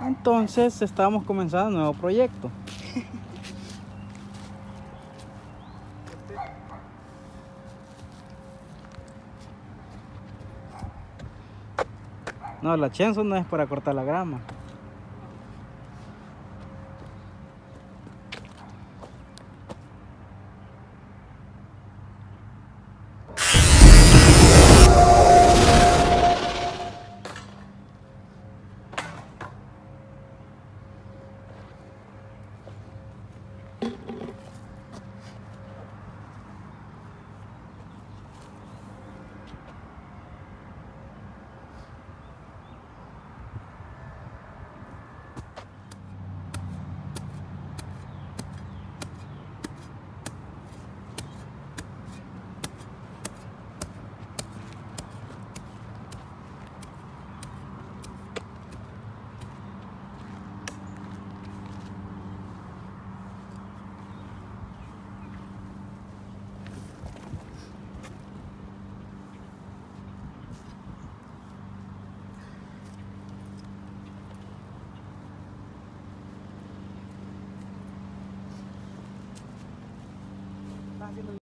Entonces estábamos comenzando un nuevo proyecto. No, la chenzo no es para cortar la grama. fazendo